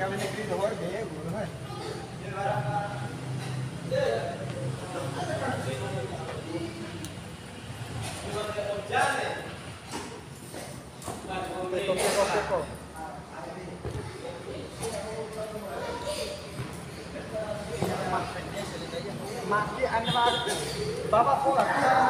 Kami negeri doang deh, bukan. Peko, peko, peko. Masih anwar, bapak pulang.